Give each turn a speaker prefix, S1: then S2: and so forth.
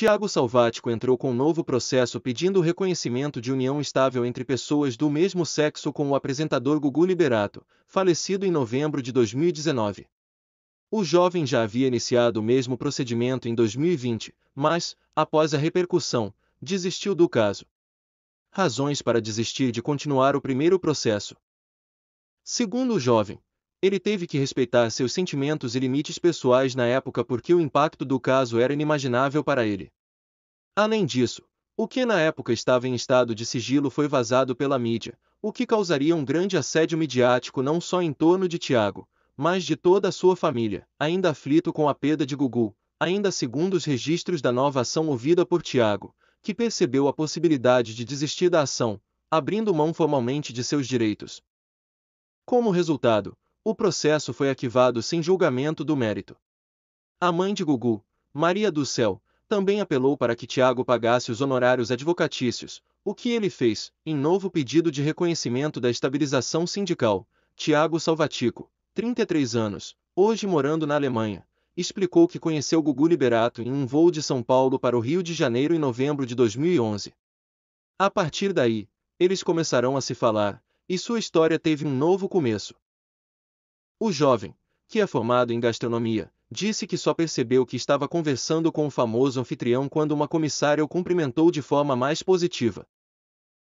S1: Tiago Salvático entrou com um novo processo pedindo o reconhecimento de união estável entre pessoas do mesmo sexo com o apresentador Gugu Liberato, falecido em novembro de 2019. O jovem já havia iniciado o mesmo procedimento em 2020, mas, após a repercussão, desistiu do caso. Razões para desistir de continuar o primeiro processo. Segundo o jovem, ele teve que respeitar seus sentimentos e limites pessoais na época porque o impacto do caso era inimaginável para ele. Além disso, o que na época estava em estado de sigilo foi vazado pela mídia, o que causaria um grande assédio midiático não só em torno de Tiago, mas de toda a sua família, ainda aflito com a perda de Gugu, ainda segundo os registros da nova ação movida por Tiago, que percebeu a possibilidade de desistir da ação, abrindo mão formalmente de seus direitos. Como resultado, o processo foi arquivado sem julgamento do mérito. A mãe de Gugu, Maria do Céu, também apelou para que Tiago pagasse os honorários advocatícios, o que ele fez, em novo pedido de reconhecimento da estabilização sindical. Tiago Salvatico, 33 anos, hoje morando na Alemanha, explicou que conheceu Gugu Liberato em um voo de São Paulo para o Rio de Janeiro em novembro de 2011. A partir daí, eles começarão a se falar, e sua história teve um novo começo. O jovem, que é formado em gastronomia, disse que só percebeu que estava conversando com o famoso anfitrião quando uma comissária o cumprimentou de forma mais positiva.